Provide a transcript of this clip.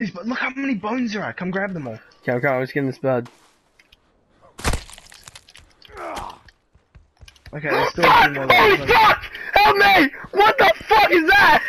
Look how many bones there are. Come grab them all. Okay, okay, let's get this bud. Okay, there's still a few more. Holy fuck! Help me! What the fuck is that?